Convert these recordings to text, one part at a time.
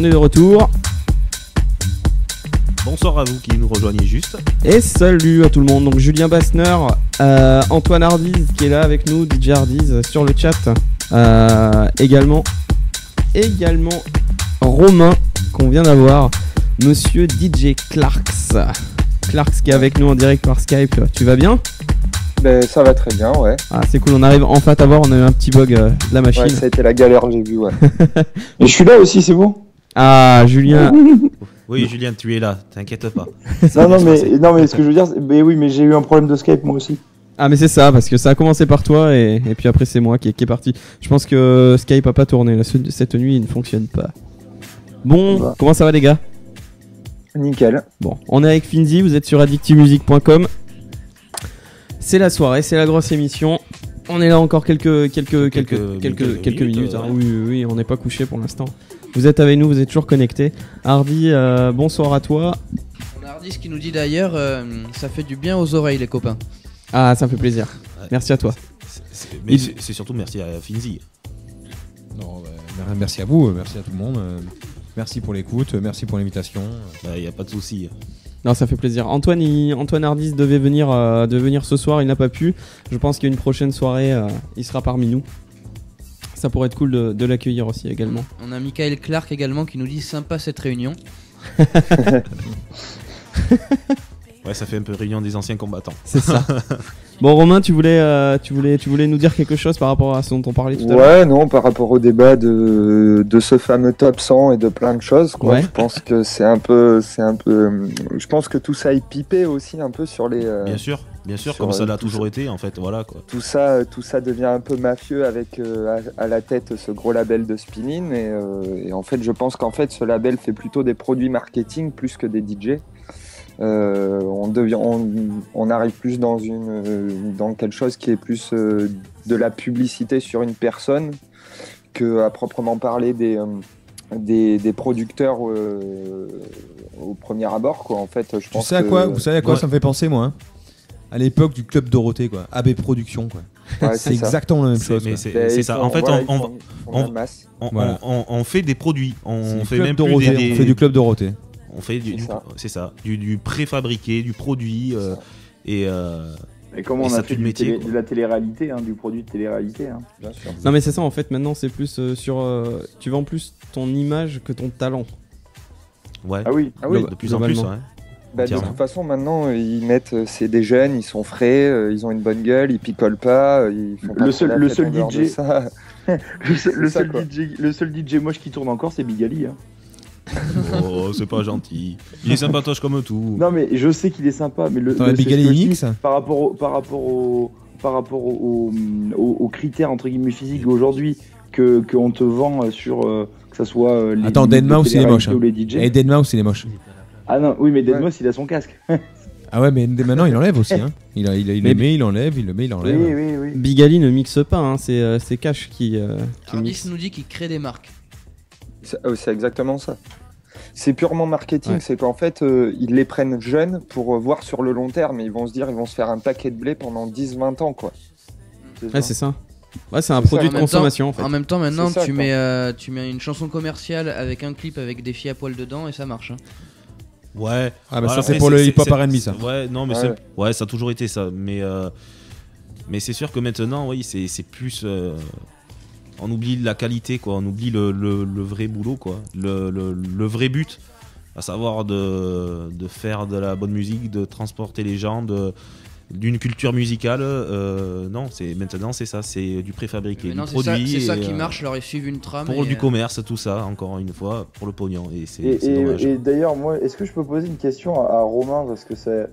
on est de retour. Bonsoir à vous qui nous rejoignez juste. Et salut à tout le monde. Donc Julien Bassner, euh, Antoine Hardiz qui est là avec nous, DJ Hardiz sur le chat. Euh, également, également Romain qu'on vient d'avoir, Monsieur DJ Clarks. Clarks qui est avec nous en direct par Skype. Tu vas bien? Ben, ça va très bien, ouais. Ah c'est cool, on arrive enfin à voir, on a eu un petit bug euh, de la machine. Ouais, ça a été la galère, j'ai vu, ouais. Et je suis là aussi, c'est bon Ah Julien, Oui, Julien, tu es là, t'inquiète pas. Non, non, mais, non, mais ce que je veux dire, c'est- mais oui, mais j'ai eu un problème de Skype moi aussi. Ah mais c'est ça, parce que ça a commencé par toi et, et puis après c'est moi qui, qui est parti. Je pense que Skype a pas tourné, là, ce- cette nuit il ne fonctionne pas. Bon, comment ça va les gars? Nickel. Bon, on est avec Finzi, vous êtes sur addictivemusic.com. C'est la soirée, c'est la grosse émission. On est là encore quelques quelques quelques Quelques- quelques quelques, quelques minutes, minutes. hein. Oui, oui, oui, on n'est pas couché pour l'instant. Vous êtes avec nous, vous êtes toujours connectés. Hardy, euh, bonsoir à toi. On a Hardis qui nous dit d'ailleurs, euh, ça fait du bien aux oreilles les copains. Ah, ça me fait plaisir. Ouais. Merci à toi. C'est- c'est- Mais Il- c'est surtout merci à Finzi. Non, bah, mer- merci à vous, euh, merci à tout le monde. Merci pour l'écoute, merci pour l'invitation. Il n'y Bah, a pas de souci. Non, ça fait plaisir. Antoine, il- Antoine Hardis devait venir, euh, devait venir ce soir, il n'a pas pu. Je pense qu'il y a une prochaine soirée, euh, il sera parmi nous. Ça pourrait être cool de, de l'accueillir aussi également. On a Michael Clark également qui nous dit sympa cette réunion. Ouais, ça fait un peu réunion des anciens combattants. C'est ça. bon, Romain, tu voulais, euh, tu, voulais, tu voulais nous dire quelque chose par rapport à ce dont on parlait tout à l'heure Ouais, non, par rapport au débat de, de ce fameux top 100 et de plein de choses, quoi. Ouais. Je pense que c'est un peu, c'est un peu, je pense que tout ça est pipé aussi un peu sur les, euh, Bien sûr, bien sûr, comme ça euh, l'a toujours ça. été en fait. Voilà quoi. tout ça, tout ça devient un peu mafieux avec euh, à, à la tête ce gros label de spinning et, euh, et en fait je pense qu'en fait ce label fait plutôt des produits marketing plus que des DJ. Euh, on devient, on, on arrive plus dans une, dans quelque chose qui est plus euh, de la publicité sur une personne que à proprement parler des euh, des, des producteurs euh, au premier abord quoi. En fait, je Tu pense sais à que- quoi, vous savez à quoi Ouais. ça me fait penser, moi hein? À l'époque du club Dorothée, quoi. AB Productions, quoi. Ouais, c'est exactement la même chose. c'est Ben, ils ça. font- En fait, voilà, on, Voilà. fait des produits. On fait même plus Dorothée, des, On fait du club Dorothée. On fait du, C'est ça. du, du préfabriqué, du produit euh, et euh, Et comment on ça a fait du métier, télé- de la télé-réalité, hein, du produit de télé-réalité. hein. Bien sûr. Non, mais c'est ça en fait, maintenant c'est plus euh, sur. euh, tu vends plus ton image que ton talent. ouais, Ah oui, Ah oui, de plus en plus. ouais. Bah, de toute façon, maintenant, ils mettent, euh, c'est des jeunes, ils sont frais, euh, ils ont une bonne gueule, ils picolent pas, euh, ils font pas Le seul- le DJ. ça. le seul, le ça, seul. DJ, le seul DJ moche qui tourne encore, c'est Bigali. hein. Oh, c'est pas gentil. Il est sympatoche comme tout. Non, mais je sais qu'il est sympa, mais le, le- la Bigali Mix par rapport au, par rapport au, par rapport au- au- aux, aux critères entre guillemets physiques aujourd'hui que qu'on te vend sur euh, que ça soit euh, les Attends, limites de Deadmau5, il est moche, ou les DJ. Et Deadmau5, il est moche. Ah non, oui, mais Deadmau5 il a son casque. Ah ouais, mais maintenant, il enlève aussi. Hein. Il, a- il, a- il Mais- le met, il enlève, il le met, il oui, enlève. oui, oui. Big Ali ne mixe pas, hein, c'est euh, c'est Cash qui, euh, qui Hardis mixe. nous dit qu'il crée des marques. C'est euh, c'est exactement ça. C'est purement marketing, Ouais. c'est qu'en fait, euh, ils les prennent jeunes pour euh, voir sur le long terme, ils vont se dire, ils vont se faire un paquet de blé pendant 10-20 ans, quoi. Ouais, c'est ça. Ouais, c'est un ça, produit en de consommation en fait. En même temps, maintenant, ça, tu, mets, euh, tu mets une chanson commerciale avec un clip avec des filles à poil dedans et ça marche. hein. Ouais. Ah bah ça, c'est pour le hip-hop R&B, ça. Ouais, non, mais Ouais. c'est ouais, ça a toujours été ça. Mais euh, mais c'est sûr que maintenant, oui, c'est c'est plus. euh, on oublie la qualité, quoi. On oublie le, le- le vrai boulot, quoi. Le, le- le vrai but, à savoir de, de faire de la bonne musique, de transporter les gens, de d'une culture musicale. euh, non, c'est maintenant c'est ça, c'est du préfabriqué, du non, c'est ça, produit. c'est ça qui euh, marche, alors ils suivent une trame. Pour et, du euh, commerce, tout ça, encore une fois, pour le pognon. Et c'est d'ailleurs, moi, est-ce que je peux poser une question à, à Romain? Parce que c'est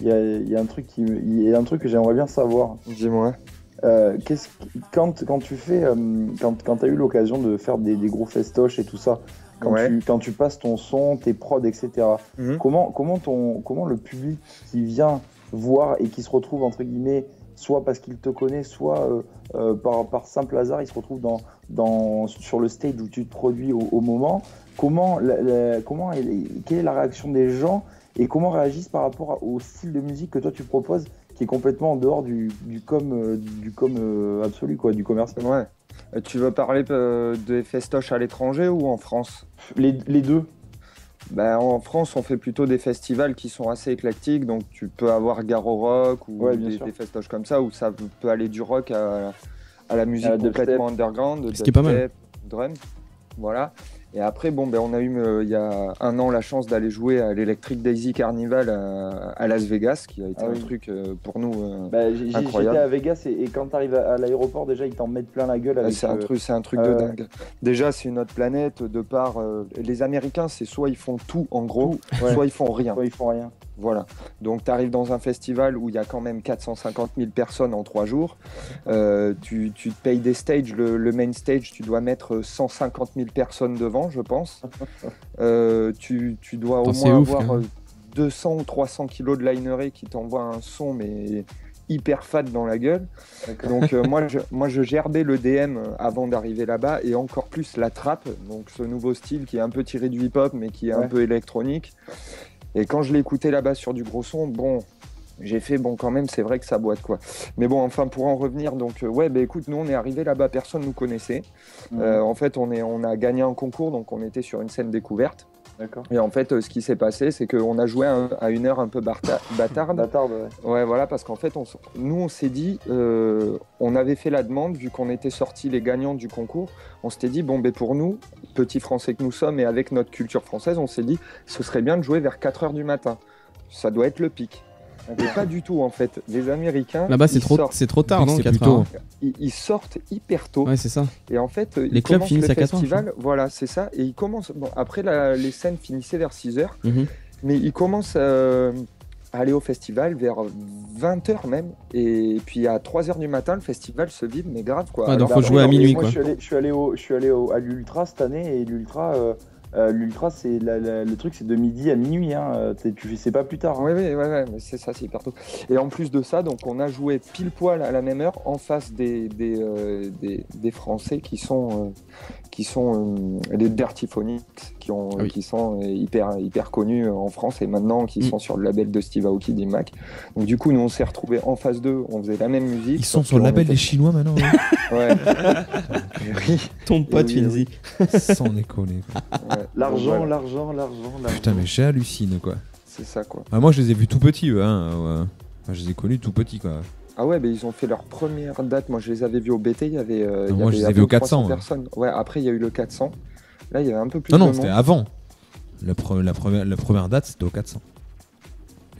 il y a, il y a un truc qui y a un truc que j'aimerais bien savoir. Dis-moi. Euh, quand quand tu fais euh, quand quand as eu l'occasion de faire des, des gros festoches et tout ça, quand Ouais. tu quand tu passes ton son, tes prods, etc. Mhm. Comment comment ton comment le public qui vient voir et qui se retrouve entre guillemets soit parce qu'il te connaît, soit euh, par, par simple hasard, il se retrouve dans, dans, sur le stage où tu te produis au, au moment. Comment, la- la- comment elle- quelle est la réaction des gens et comment réagissent par rapport au style de musique que toi tu proposes qui est complètement en dehors du, du com, euh, du com euh, absolu, quoi, du commercial Ouais. Euh, Tu veux parler euh, des festoches à l'étranger ou en France? Les, les deux. Ben, En France, on fait plutôt des festivals qui sont assez éclectiques, donc tu peux avoir Garo Rock ou Ouais, des, festoches comme ça, où ça peut aller du rock à, à la musique À complètement underground, Ce qui est pas mal. drum, voilà. Et après, bon, ben, on a eu euh, il y a un an la chance d'aller jouer à l'Electric Daisy Carnival à, à Las Vegas, qui a été Ah un truc euh, pour nous. euh, Bah, Incroyable. J'étais à Vegas et, et quand tu arrives à, à l'aéroport, déjà, ils t'en mettent plein la gueule Ah, c'est un truc, c'est un truc de dingue. Déjà, c'est une autre planète de par les Américains, c'est soit ils font tout en gros, ouais. soit ils font rien. Ouais, ils font rien. Voilà. Donc, tu arrives dans un festival où il y a quand même 450 000 personnes en trois jours. Euh, tu, tu te payes des stages. Le, le main stage, tu dois mettre 150 000 personnes devant, je pense. Euh, tu, tu dois au Attends, moins ouf, avoir quand même. euh, 200 ou 300 kilos de lineré qui t'envoie un son, mais hyper fat dans la gueule. Donc euh, moi, je, moi je gerbais le DM avant d'arriver là-bas et encore plus la trappe, donc ce nouveau style qui est un peu tiré du hip-hop mais qui est un peu électronique. Et quand je l'ai écouté là-bas sur du gros son, bon, j'ai fait bon quand même, c'est vrai que ça boite quoi. Mais bon, enfin pour en revenir, donc euh, ouais, bah écoute, nous on est arrivé là-bas, personne nous connaissait. Euh, en fait, on est, on a gagné un concours, donc on était sur une scène découverte. Et en fait, euh, ce qui s'est passé, c'est qu'on a joué à, un- à une heure un peu bâtarde. Bâtarde, ouais. Ouais, voilà, parce qu'en fait, on nous, on s'est dit, euh, on avait fait la demande, vu qu'on était sortis les gagnants du concours, on s'était dit, bon, ben pour nous, petits Français que nous sommes, et avec notre culture française, on s'est dit, ce serait bien de jouer vers 4 heures du matin. Ça doit être le pic. Mais pas du tout, en fait. Les Américains, Là-bas, c'est trop, sortent, c'est trop tard, non C'est 4 plutôt- heures. ils, ils sortent hyper tôt. Ouais, c'est ça. Et en fait, Les ils clubs commencent finissent le à 4 heures, je festival, voilà, c'est ça. Et ils commencent. Bon, après, la- les scènes finissaient vers 6 heures, Mhm. mais ils commencent euh, à aller au festival vers 20 heures même. Et puis à 3 heures du matin, le festival se vide, mais grave quoi. Ouais, donc Alors, faut jouer à minuit, moi, quoi. Je suis allé, je suis allé, au, je suis allé au- à l'Ultra cette année et l'Ultra, euh, euh, l'Ultra, c'est la- la- le truc, c'est de midi à minuit. Hein. Euh, t'es- Tu sais pas plus tard. hein. Oui, oui, ouais, ouais, mais c'est ça, c'est hyper tôt. Et en plus de ça, donc on a joué pile poil à la même heure en face des, des, euh, des, des Français qui sont, euh, qui sont euh, les Dirty Phonics, qui, ont, Ah oui. qui sont euh, hyper, hyper connus en France et maintenant qui Mm. sont sur le label de Steve Aoki, d'Imac. Donc du coup, nous on s'est retrouvés en face d'eux, on faisait la même musique. Ils sont sur le label était- des Chinois maintenant, Ouais. oui. Ton pote oui, oui. Finzi. sans déconner. quoi. L'argent, voilà, l'argent, l'argent, l'argent. Putain, mais j'hallucine quoi. C'est ça quoi. Ah, moi, je les ai vus tout petits, eux. Hein. ouais. Enfin, je les ai connus tout petits quoi. Ah ouais, mais ils ont fait leur première date. Moi, je les avais vus au BT. Il y avait. euh, y moi, avait je les ai vus au près 300 400, hein. personnes. Ouais, après, il y a eu le 400. Là, il y avait un peu plus Non, de non, monde. c'était avant. Le pre- la, première, la première date, c'était au 400.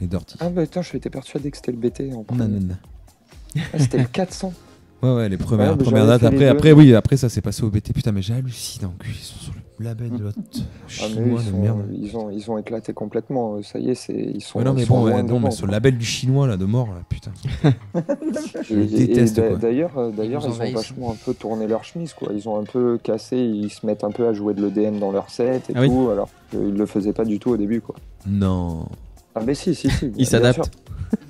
Les Dirty. Ah, bah, attends, je étais persuadé que c'était le BT. En Non, premier. non, non. Ah, c'était le 400. Ouais, ouais, les premières, Ouais, premières dates. Après, après, oui, après, ça s'est passé au BT. Putain, mais en cul, Ils sont sur le label de l'autre Ah, mais chinois ils, de sont- merde. ils, ont, ils ont éclaté complètement. Ça y est, c'est, ils sont. Ouais, non, mais ils sont bon, ouais, loin non, mais devant, le quoi. label du chinois là, de mort, là, putain. Je Et- déteste. D'ailleurs, euh, d'ailleurs, ils ont vachement un peu tourné leur chemise, quoi. Ils ont un peu cassé, ils se mettent un peu à jouer de l'EDM dans leur set et Ah oui. tout, alors qu'ils le faisaient pas du tout au début, quoi. Non. Ah, mais si, si, si. bien s'adaptent.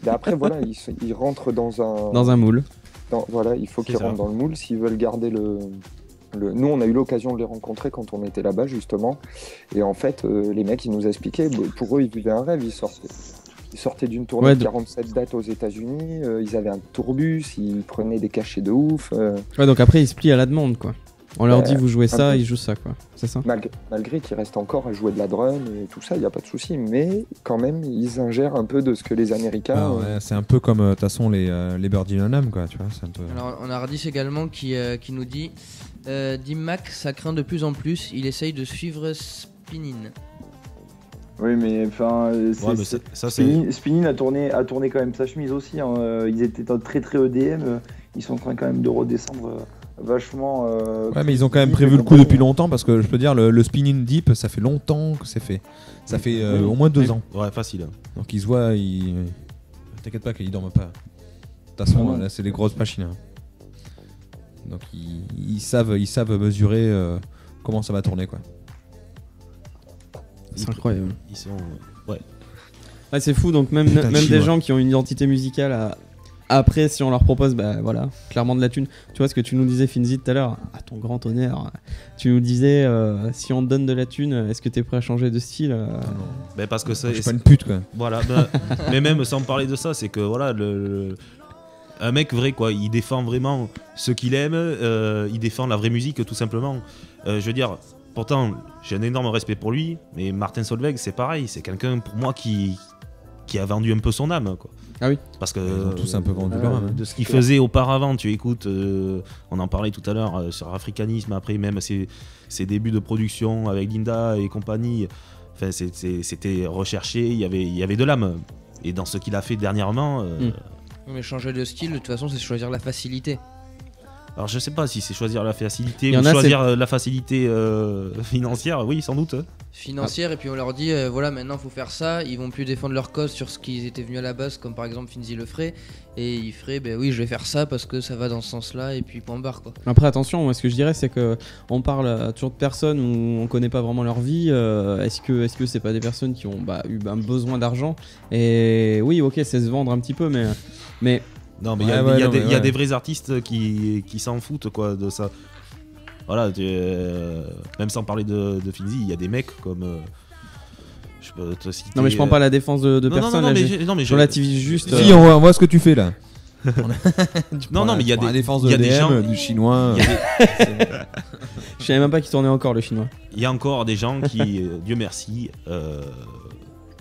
Mais après, voilà, ils, ils rentrent dans un. Dans un moule. dans- voilà, il faut qu'ils rentrent dans le moule s'ils veulent garder le. Le- Nous, on a eu l'occasion de les rencontrer quand on était là-bas, justement. Et en fait, euh, les mecs, ils nous expliquaient, pour eux, ils vivaient un rêve. Ils sortaient, ils sortaient d'une tournée Ouais, de- 47 dates aux États-Unis. euh, ils avaient un tourbus, ils prenaient des cachets de ouf. euh, Ouais, donc après, ils se plient à la demande, quoi. On leur dit, vous jouez ça, peu. ils jouent ça, quoi. C'est ça malgré malgré qu'ils restent encore à jouer de la drum et tout ça, il n'y a pas de souci. Mais quand même, ils ingèrent un peu de ce que les Américains. Ah euh, ouais, c'est un peu comme, euh, de toute façon, les, euh, les Birdie Nonam, quoi, tu vois. c'est un peu- Alors, on a Radis également qui, euh, qui nous dit euh, Dimac, ça craint de plus en plus. Il essaye de suivre Spinin. Oui, mais enfin, euh, Ouais, Spinning a tourné, a tourné quand même sa chemise aussi. hein. Euh, Ils étaient très très EDM. euh, Ils sont en train quand même de redescendre euh, vachement. euh, Ouais, mais ils ont quand même prévu le coup depuis longtemps parce que je peux dire, le, le spinning deep, ça fait longtemps que c'est fait. Ça fait euh, Oui. au moins deux ans. Ouais, facile. Donc ils se voient, ils. T'inquiète pas qu'ils dorment pas. De toute façon, Ah là, c'est des grosses machines. hein. Donc ils, ils savent, ils savent mesurer euh, comment ça va tourner, quoi. C'est incroyable. Ils sont. Ouais. Ouais, c'est fou, donc même, Putain, même des gens qui ont une identité musicale à- Après, si on leur propose, bah voilà, clairement de la thune. Tu vois ce que tu nous disais, Finzi, tout à l'heure, à ton grand honneur. Tu nous disais, euh, si on te donne de la thune, est-ce que t'es prêt à changer de style euh, Ben parce que Je c'est. suis pas une pute, quoi. Voilà, ben, mais même sans parler de ça, c'est que voilà, le, le- un mec vrai quoi. Il défend vraiment ce qu'il aime. euh, il défend la vraie musique tout simplement. Euh, je veux dire, pourtant j'ai un énorme respect pour lui, mais Martin Solveig c'est pareil. C'est quelqu'un pour moi qui qui a vendu un peu son âme quoi. Ah oui. Parce que Ils ont tous un peu vendu euh, leur âme, hein. de ce qu'il faisait auparavant. Tu écoutes, euh, on en parlait tout à l'heure euh, sur Africanisme. Après même ses, ses débuts de production avec Linda et compagnie. Enfin, c'était recherché. Il y avait il y avait de l'âme. Et dans ce qu'il a fait dernièrement. euh, Mm. Mais changer de style, de toute façon, c'est choisir la facilité. Alors je sais pas si c'est choisir la facilité Il y ou en a, choisir euh, la facilité euh, financière, oui sans doute. Financière, et puis on leur dit, euh, voilà, maintenant faut faire ça. Ils vont plus défendre leur cause sur ce qu'ils étaient venus à la base, comme par exemple Finzi le ferait. Et il ferait, ben oui, je vais faire ça parce que ça va dans ce sens-là, et puis point barre quoi. Après attention, moi ce que je dirais c'est que on parle toujours de personnes où on connaît pas vraiment leur vie. euh, est-ce que est-ce que c'est pas des personnes qui ont bah, eu un besoin d'argent? Et oui, ok, c'est se vendre un petit peu, mais mais Non mais il y a- Ouais, il y, a ouais, des- y a vrais artistes qui, qui s'en foutent quoi de ça. Voilà, tu- euh, même sans parler de, de Finzi, il y a des mecs comme. euh, je peux te citer. non mais je prends pas la défense de, de non, non, personne. non, là, mais non, je relativise juste. Si, euh, on voit, on voit ce que tu fais là. Non, non, mais il y a des- défense il de y a des gens- du chinois. il y a des- Je savais même pas qu'il tournait encore le chinois. il y a encore des gens qui, euh, Dieu merci, euh,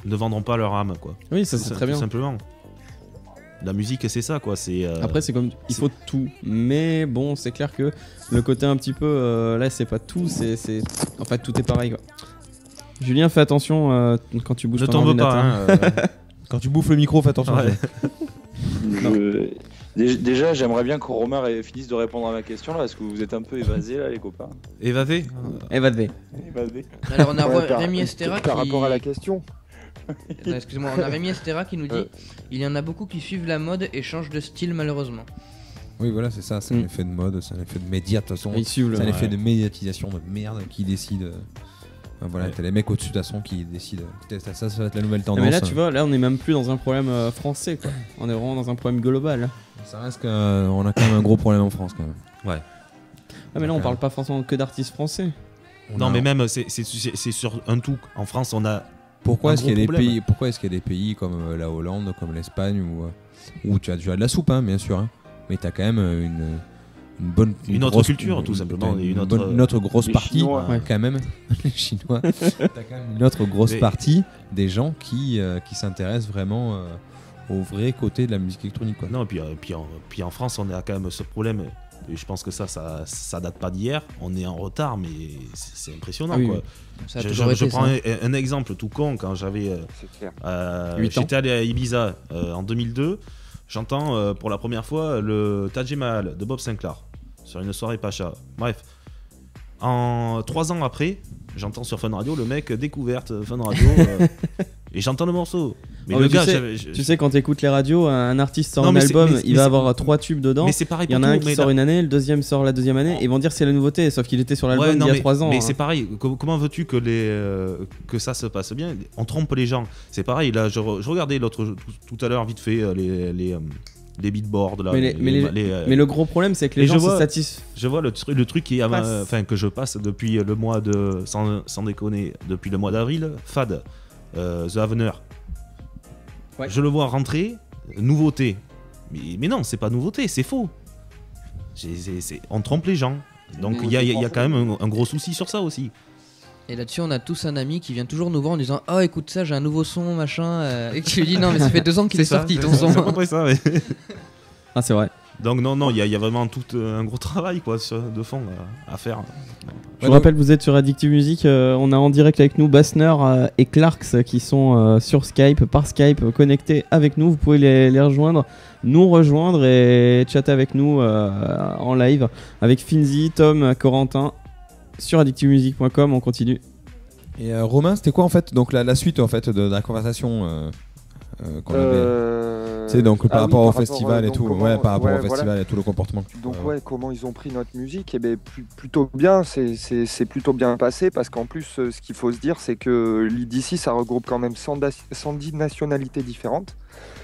ne vendront pas leur âme quoi. Oui, ça c'est Tout- très tout bien. simplement. La musique c'est ça quoi. C'est. euh, Après, c'est comme il faut tout, mais bon, c'est clair que le côté un petit peu euh, là, c'est pas tout, c'est c'est en fait tout est pareil quoi. Julien, fais attention euh, quand tu bouges ne ton t'en veux pas. hein, euh, Quand tu bouffes le micro, fais attention. Ouais. Je- Dé- Déjà, j'aimerais bien que Romain ré- finisse de répondre à ma question là, parce que vous êtes un peu évasés là, les copains. Évavé. Eh, va devait. Évasés. Alors on a Ouais, par- Rémi Estera Par qui. rapport à la question. Non, Excuse-moi, on a Rémi Estera qui nous dit Euh. il y en a beaucoup qui suivent la mode et changent de style malheureusement. Oui, voilà, c'est ça. C'est Mm. un effet de mode, c'est un effet de média. De toute façon, Ils suivent le- c'est un effet Ouais. de médiatisation de merde qui décide. euh, enfin, voilà, Ouais. t'as les mecs au-dessus de la son qui décident. Peut-être Ça, ça va être la nouvelle tendance. mais là, tu vois, là, on est même plus dans un problème euh, français quoi. On est vraiment dans un problème global. Ça reste qu'on a quand même un gros problème en France quand même. Ah, mais là, on parle pas forcément que d'artistes français. On Non a- mais même c'est sur un tout. En France on a Pourquoi est-ce qu'il y a des problème. pays Pourquoi est-ce qu'il y a des pays comme euh, la Hollande, comme l'Espagne où, euh, où tu as, tu as de la soupe, hein, bien sûr, hein, mais tu as quand même euh, une une bonne Une autre grosse- culture, tout simplement, Une, une autre- bonne- une autre grosse Les partie Chinois. Ouais. quand même les Chinois. T'as quand même une autre grosse Mais- partie des gens qui euh, qui s'intéressent vraiment euh, au vrai côté de la musique électronique quoi. Non, puis, euh, puis, en, puis en France, on a quand même ce problème. Et je pense que ça, ça, ça date pas d'hier. On est en retard, mais c'est impressionnant. Ah oui, quoi. oui. Ça a Je, prends ça. un, un exemple tout con. Quand j'avais, euh, euh, j'étais allé à Ibiza euh, en 2002, j'entends euh, pour la première fois le Taj Mahal de Bob Sinclair sur une soirée Pacha. Bref, en trois ans après, j'entends sur Fun Radio le mec découverte Fun Radio euh, et j'entends le morceau. Mais Oh, le mais tu sais- je- Tu sais, quand t'écoutes les radios, un artiste sort Non, un album, mais- il mais va avoir trois tubes dedans. mais c'est pareil Il y en a un qui sort là- une année, le deuxième sort la deuxième année, et ils vont dire c'est la nouveauté, sauf qu'il était sur l'album Ouais, il y a trois ans. Mais hein. c'est pareil. Com- comment veux-tu que les euh, que ça se passe bien? On trompe les gens. C'est pareil. Là, je, re- je regardais l'autre tout, tout à l'heure vite fait euh, les les, euh, les beatboards là. Mais les- mais les- euh, Mais le gros problème, c'est que les gens je se vois- satisfont. je vois le, tru- le truc qui est enfin que je passe depuis le mois de sans, sans déconner depuis le mois d'avril. Fad, euh, The Avener. Ouais. Je le vois rentrer. Nouveauté. Mais, mais non, c'est pas nouveauté, c'est faux. C'est- c'est- on trompe les gens. Donc il y, a- y y quand même un, un gros souci sur ça aussi. Et là-dessus, on a tous un ami qui vient toujours nous voir en disant Oh, écoute ça, j'ai un nouveau son, machin. euh, et qui lui dit Non, mais ça fait deux ans qu'il est, ça, sorti ton son. ça. Ah, c'est vrai. Donc non, non, il y, a- il y a vraiment tout euh, un gros travail quoi, sur- de fond euh, à faire. Je vous rappelle, vous êtes sur Addictive Music. euh, on a en direct avec nous Bassner euh, et Clarks qui sont euh, sur Skype, par Skype, connectés avec nous. Vous pouvez les, les rejoindre, nous rejoindre et chatter avec nous euh, en live avec Finzi, Tom, Corentin sur addictivemusic.com. On continue. Et euh, Romain, c'était quoi en fait donc la, la suite en fait de, de la conversation euh, euh, qu'on avait C'est donc par ah oui, rapport au par festival et tout, comment- ouais, par rapport ouais, au voilà. festival et tout le comportement. Donc Ouais, ouais, comment ils ont pris notre musique? Eh ben plu- plutôt bien, c'est- plutôt bien passé parce qu'en plus, ce qu'il faut se dire, c'est que l'IDC, ça regroupe quand même 100 da- 110 nationalités différentes,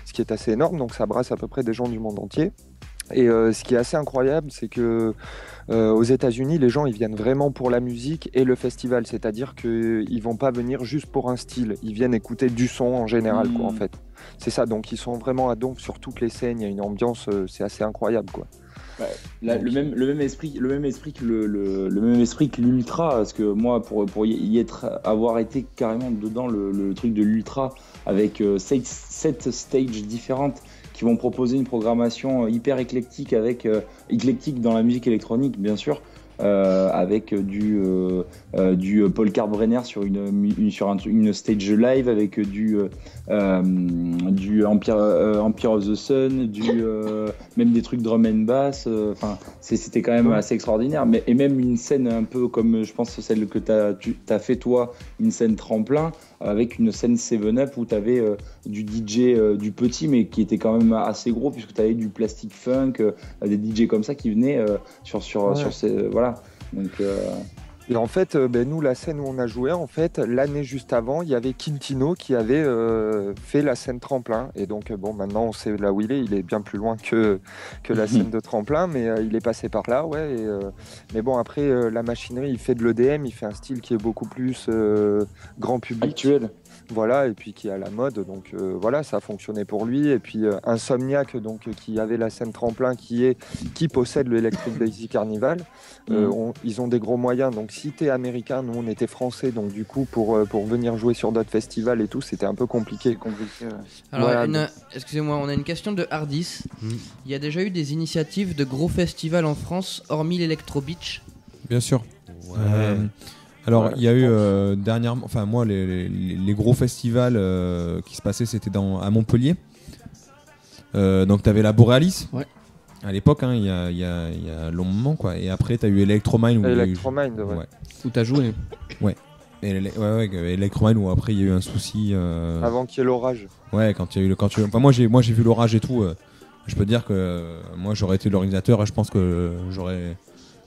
ce qui est assez énorme, donc ça brasse à peu près des gens du monde entier. Et euh, ce qui est assez incroyable, c'est que euh, aux États-Unis, les gens ils viennent vraiment pour la musique et le festival, c'est-à-dire qu'ils vont pas venir juste pour un style, ils viennent écouter du son en général, quoi, en Mm. fait. C'est ça, donc ils sont vraiment à donf sur toutes les scènes, il y a une ambiance, euh, c'est assez incroyable, quoi. Là, le, même, le même esprit, le même esprit que le, le- le même esprit que l'ultra, parce que moi, pour, pour y- être, avoir été carrément dedans le, truc de l'ultra, avec euh, sept, sept stages différentes qui vont proposer une programmation euh, hyper éclectique, avec euh, éclectique dans la musique électronique, bien sûr. euh, avec du, du Paul Kalkbrenner sur une, sur un- une stage live avec du, euh, du Empire, euh, Empire of the Sun, du, euh, même des trucs drum and bass. Enfin, c'était quand même assez extraordinaire. Mais, et même une scène un peu comme je pense celle que tu as fait toi, une scène tremplin avec une scène 7-up où tu avais du DJ du petit mais qui était quand même assez gros puisque tu avais du plastic funk, des DJ comme ça qui venaient sur, sur, Ouais. sur ces. voilà. Donc, Et en fait, euh, ben, nous, la scène où on a joué, en fait, l'année juste avant, il y avait Quintino qui avait euh, fait la scène tremplin. Et donc, euh, bon, maintenant, on sait là où il est. Il est bien plus loin que, que la scène de tremplin, mais euh, il est passé par là, ouais. et, euh, mais bon, après, la machinerie, il fait de l'EDM, il fait un style qui est beaucoup plus grand public. actuel. Voilà, et puis qui est à la mode, donc euh, voilà, ça a fonctionné pour lui. Et puis euh, Insomniac, donc euh, qui avait la scène tremplin, qui est qui possède le Electric Daisy Carnival. Euh, on- ils ont des gros moyens. Donc si t'es américain, nous on était français, donc du coup pour euh, pour venir jouer sur d'autres festivals et tout, c'était un peu compliqué. compliqué. ouais. Alors, Voilà, une- donc- excusez-moi, on a une question de Hardis. Mm. Il y a déjà eu des initiatives de gros festivals en France, hormis l'Electro Beach? Bien sûr. Ouais. Alors, Ouais, il y a eu euh, dernièrement, enfin moi, les, les- les gros festivals euh, qui se passaient, c'était dans à Montpellier. Euh, donc, tu avais la Borealis. Ouais. À l'époque, hein, il y, a, il y a- y a un long moment, quoi. Et après, tu as eu Electromine. où Electromind, ouais. Ouais. Où t'as joué Et ele- ouais, ouais, Electromine où après il y a eu un souci. euh, Avant qu'il y ait l'orage. Ouais, quand il y a eu le quand tu enfin, moi j'ai moi j'ai vu l'orage et tout. euh, je peux te dire que euh, moi j'aurais été l'organisateur et je pense que j'aurais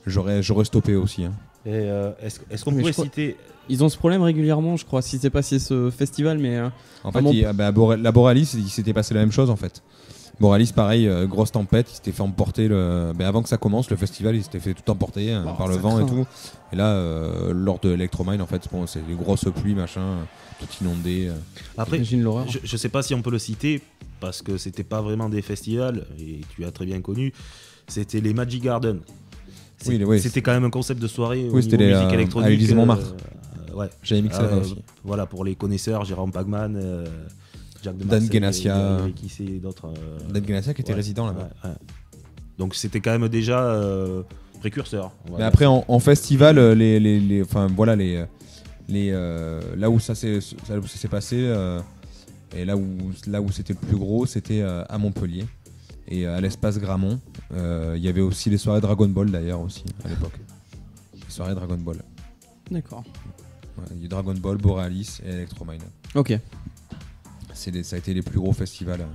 j'aurais j'aurais stoppé aussi. hein. Et euh, est-ce est-ce qu'on Mais pourrait citer Ils ont ce problème régulièrement, je crois, si c'est pas si c'est ce festival, mais euh, En fait, Ah bon il- ah bah, la Borealis, il s'était passé la même chose en fait. Borealis, pareil, euh, grosse tempête, il s'était fait emporter le... bah, avant que ça commence, le festival, il s'était fait tout emporter hein, Oh, par le vent et tout. Et là, euh, lors de Electromine, en fait, bon, c'est des grosses pluies, machin, tout inondé. euh. Après, je, je sais pas si on peut le citer parce que c'était pas vraiment des festivals et tu as très bien connu. C'était les Magic Garden. C'est- Oui, c'était quand même un concept de soirée Oui, c'était musique euh, à électronique. l'Élysée Montmartre. euh, ouais. J'avais mixé Euh, aussi. Voilà pour les connaisseurs, Jérôme Pagman, Jack de Dan avait qui c'est d'autres. Dan Genassia qui était ouais, résident là-bas. ouais. Donc c'était quand même déjà précurseur. Mais après, en, en festival, les, les, les- enfin voilà, les, les, là où ça s'est, là passé, et là où, là où c'était le plus gros, c'était à Montpellier et euh, à l'espace Gramont. Euh, Il y avait aussi les soirées Dragon Ball d'ailleurs aussi à l'époque. Les soirées Dragon Ball. D'accord. Ouais, il y a eu Dragon Ball, Borealis et Electromine. Ok. C'est les- ça a été les plus gros festivals.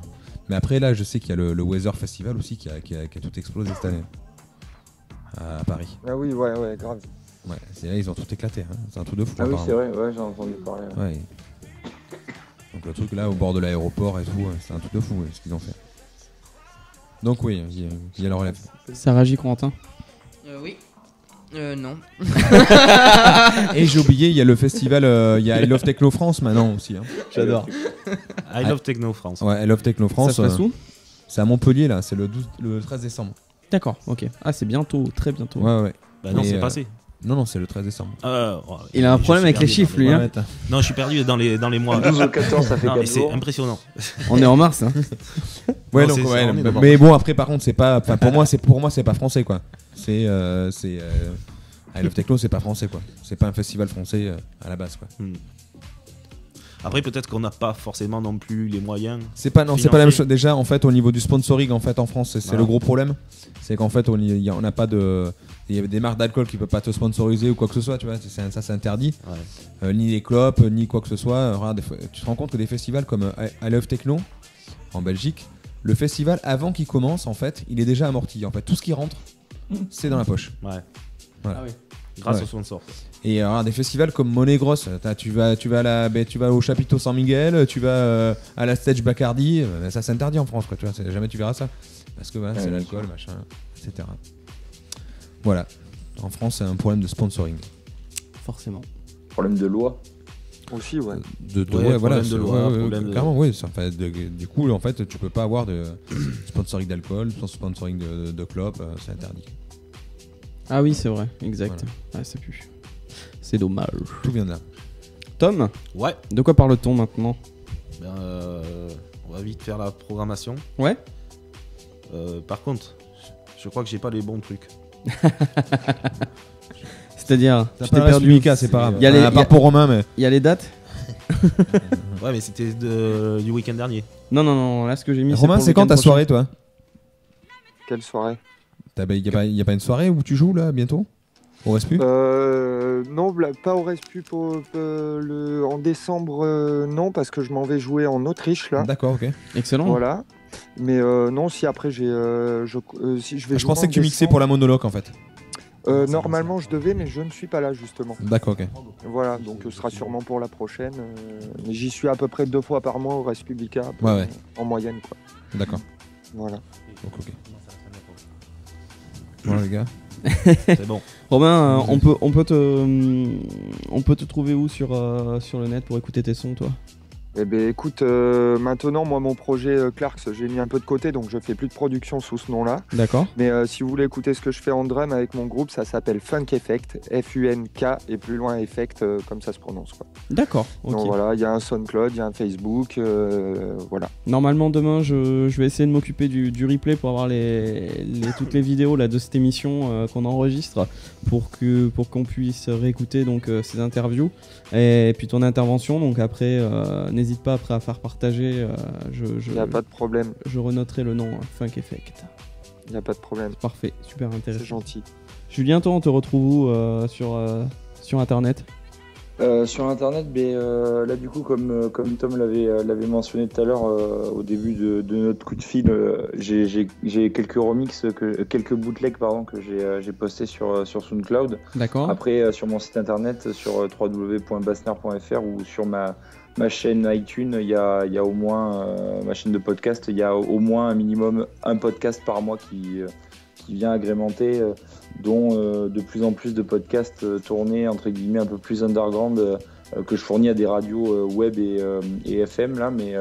Mais après, là, je sais qu'il y a le, le Weather Festival aussi qui a, qui a- qui a tout explosé cette année. À Paris. Ah oui, ouais, ouais, grave. Ouais, c'est là, ils ont tout éclaté. hein. C'est un truc de fou. Ah oui, c'est vrai, ouais, j'ai entendu parler. ouais. Ouais. Donc le truc là au bord de l'aéroport et tout, c'est un truc de fou ouais, ce qu'ils ont fait. Donc oui, il y, a- il y a la relève. Ça réagit, Corentin Euh, oui. Euh, non. Et j'ai oublié, il y a le festival, euh, il y a I Love Techno France maintenant aussi. hein. J'adore. I Love Techno France. Ouais, I Love Techno Ça France. se passe euh, où c'est à Montpellier là, c'est le, 12 le 13 décembre. D'accord, ok. Ah, c'est bientôt, très bientôt. Ouais, ouais. Bah non, c'est euh, passé. Non, non, c'est le 13 décembre. Ah, oh, Il a un problème avec les chiffres, lui, hein. Non, je suis perdu dans les, dans les mois. 12 au 14, ça fait Non, 4 mais c'est impressionnant. On est en mars, hein. Ouais, Non, donc, ça, mais- bon après par contre c'est pas, pour moi c'est pour moi c'est pas français quoi. C'est euh, c'est euh, I Love Techno c'est pas français quoi. C'est pas un festival français euh, à la base quoi. Hmm. Après, peut-être qu'on n'a pas forcément non plus les moyens. C'est pas non, c'est pas la même chose. Déjà, en fait, au niveau du sponsoring, en fait, en France, c'est Voilà. le gros problème. C'est qu'en fait, on n'a pas de, il y avait des marques d'alcool qui peuvent pas te sponsoriser ou quoi que ce soit, tu vois. c'est- ça, c'est interdit. Ouais. Euh, ni les clopes, ni quoi que ce soit. Euh, regarde, des fois- tu te rends compte que des festivals comme euh, I Love Techno en Belgique, le festival avant qu'il commence, en fait, il est déjà amorti. En fait, tout ce qui rentre, c'est dans la poche. Ouais. Voilà. Ah oui. grâce Ouais. au sponsor. Et alors, des festivals comme Monnaie Grosse, tu vas, tu vas à la, ben, tu vas au chapiteau San Miguel, tu vas euh, à la stage Bacardi, ben, ça c'est interdit en France, quoi. Tu vois, jamais tu verras ça, parce que Ouais, c'est l'alcool, machin, etc. Voilà. En France, c'est un problème de sponsoring. Forcément. Problème de loi. Aussi, ouais. De, de- Ouais, ouais, voilà, problème de c'est- loi, ouais, de- Clairement, oui. enfin, du coup, en fait, tu peux pas avoir de sponsoring d'alcool, sponsoring de, de clopes, euh, c'est interdit. Ah oui, c'est vrai, exact. Ouais, c'est plus. C'est dommage. Tout vient de là. Tom, Ouais, de quoi parle-t-on maintenant ben, euh, on va vite faire la programmation. Ouais Euh, par contre, je- je crois que j'ai pas les bons trucs. C'est-à-dire, tu t'es perdu. du Mika, c'est pas grave. Il y a les- à il y a- part pour Romain, mais. Il y a les dates Ouais, mais c'était de- du week-end dernier. Non, non, non, là ce que j'ai mis. Romain, pour le c'est quand ta prochain. soirée, toi Quelle soirée Il n'y a, pas- y a pas une soirée où tu joues là bientôt Au Respu euh, Non, pas au Respu pour, euh, le, en décembre, euh, non, parce que je m'en vais jouer en Autriche là. D'accord, ok. Excellent. Voilà. Mais euh, non, si après j'ai. euh, je, euh, si je vais Ah, je pensais en que tu mixais pour la monologue en fait. euh, normalement, je devais, mais je ne suis pas là justement. D'accord, ok. Voilà, donc ce sera sûrement pour la prochaine. euh, mais j'y suis à peu près deux fois par mois au Respublica, à peu Ouais, en moyenne quoi. D'accord. Voilà. Donc, ok. Bon, les gars. C'est bon. Romain, euh, on peut, on peut te, on peut te trouver où sur, euh, sur le net pour écouter tes sons, toi? Eh ben écoute, euh, maintenant moi mon projet euh, Clarks, j'ai mis un peu de côté, donc je fais plus de production sous ce nom-là. D'accord. Mais euh, si vous voulez écouter ce que je fais en drum avec mon groupe, ça s'appelle Funk Effect, F-U-N-K et plus loin Effect, comme ça se prononce. Quoi. D'accord. Donc voilà, il y a un SoundCloud, il y a un Facebook, voilà. Normalement demain, je, je vais essayer de m'occuper du, du replay pour avoir les, les- toutes les vidéos là de cette émission qu'on enregistre pour que pour qu'on puisse réécouter donc ces interviews et puis ton intervention. Donc après, n'hésite pas après à faire partager. euh, je, je, Il n'y a pas de problème, je renoterai le nom euh, Funk Effect. il n'y a pas de problème. Parfait, super C'est intéressant. gentil. Julien, toi, on te retrouve où euh, sur euh, sur internet? Euh, sur internet, mais euh, là du coup, comme, comme Tom l'avait l'avait mentionné tout à l'heure euh, au début de, de notre coup de fil, euh, j'ai- j'ai j'ai quelques remixes, que, quelques bootlegs pardon, que j'ai j'ai postés sur, sur SoundCloud. D'accord. Après, euh, sur mon site internet, sur www.bassner.fr ou sur ma, ma chaîne iTunes, il y a, y a au moins, euh, ma chaîne de podcast, il y a au moins un minimum un podcast par mois qui, euh, vient agrémenter, euh, dont euh, de plus en plus de podcasts tournés, entre guillemets, un peu plus underground, que je fournis à des radios web et, et FM, là, mais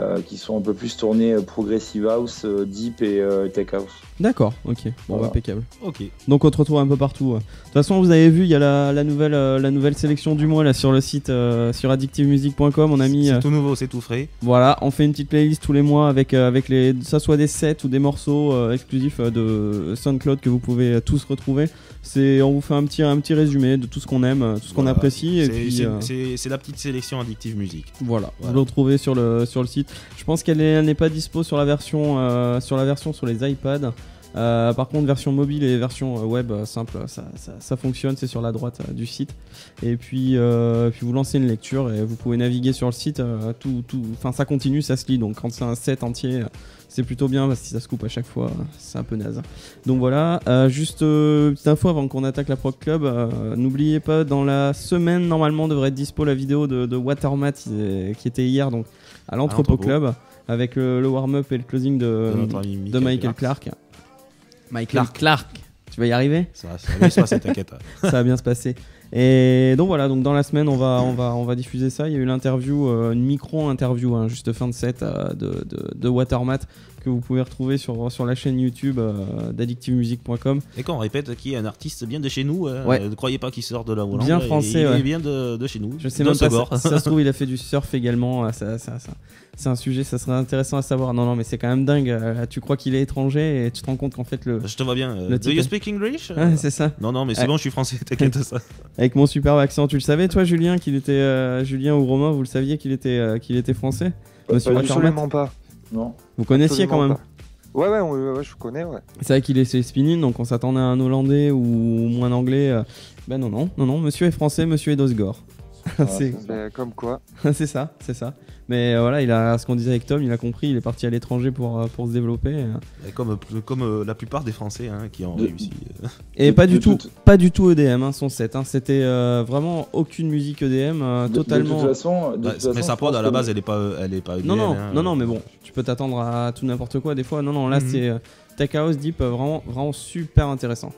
euh, qui sont un peu plus tournés euh, progressive house, euh, deep et euh, tech house. D'accord. Ok. Bon, Voilà. bah, impeccable. Ok. Donc on te retrouve un peu partout. De toute façon, vous avez vu, il y a la, la nouvelle, euh, la nouvelle sélection du mois là sur le site, euh, sur addictivemusic.com. On a mis, C'est tout nouveau, c'est tout frais. voilà, on fait une petite playlist tous les mois avec, euh, avec les, ça soit des sets ou des morceaux euh, exclusifs euh, de SoundCloud que vous pouvez tous retrouver. C'est, on vous fait un petit, un petit résumé de tout ce qu'on aime, tout ce qu'on Voilà. apprécie et C'est- puis c'est- euh, C'est la petite sélection Addictive Music. voilà, Voilà. vous le retrouvez sur le, sur le site. Je pense qu'elle est- elle n'est pas dispo sur la version, euh, sur la version sur les iPads. Euh, par contre, version mobile et version web euh, simple, ça, ça, ça fonctionne, c'est sur la droite euh, du site. Et puis, puis vous lancez une lecture et vous pouvez naviguer sur le site. tout, tout, enfin, ça continue, ça se lit. Donc, quand c'est un set entier, c'est plutôt bien parce que si ça se coupe à chaque fois, c'est un peu naze. Donc voilà, euh, juste euh, petite info avant qu'on attaque la Proc Club. euh, N'oubliez pas, dans la semaine, normalement, devrait être dispo la vidéo de, de Watermat qui était hier donc à l'Entrepôt. Club avec le, le warm-up et le closing de, Michael Clark. Michael Clark. Tu vas y arriver? Ça, va- ça va bien se passer, t'inquiète. ça va bien se passer. Et donc voilà, donc dans la semaine, on va, on va, on va diffuser ça. Il y a eu l'interview, euh, une micro-interview, hein, juste fin de set euh, de, de, de Watermat que vous pouvez retrouver sur, sur la chaîne YouTube euh, d'addictivemusic.com. Et quand on répète qu'il y a un artiste bien de chez nous, euh, Ouais. ne croyez pas qu'il sort de la Hollande. Bien il- français, Il, ouais. est bien de, de chez nous. Je sais même pas, ça se trouve, il a fait du surf également. euh, ça- ça- ça- c'est un sujet, ça serait intéressant à savoir. Non, non, mais c'est quand même dingue. euh, tu crois qu'il est étranger et tu te rends compte qu'en fait, le. Je te vois bien. euh, Le Do you est- speak English? C'est ça. Non, non, mais c'est bon, je suis français, t'inquiète ça. Avec mon superbe accent, tu le savais, toi, Julien, qu'il était. euh, Julien ou Romain, vous le saviez qu'il était, euh, qu'il était français? Monsieur Absolument pas. Non Vous connaissiez quand même pas. Ouais, ouais, ouais, ouais, je connais, ouais. C'est vrai qu'il est c'est spinning, donc on s'attendait à un Hollandais ou moins un Anglais. euh. Ben non, non, non, non, monsieur est français, monsieur est d'Osgore. c'est Ben, comme quoi. c'est ça, c'est ça. Mais euh, voilà, il a ce qu'on disait avec Tom, il a compris, il est parti à l'étranger pour, euh, pour se développer. euh. Et comme, comme euh, la plupart des Français hein, qui ont De- réussi. euh. Et De- pas de du tout, pas du tout EDM, hein, son set. hein. C'était euh, vraiment aucune musique EDM, euh, totalement. De toute façon, de Ouais, toute façon, mais sa prod à la base, elle est pas, elle est pas. Non, non, EDM, hein. non, non, mais bon, tu peux t'attendre à tout n'importe quoi des fois. Non, non, là Mhm. c'est Tech House Deep, vraiment, vraiment super intéressant.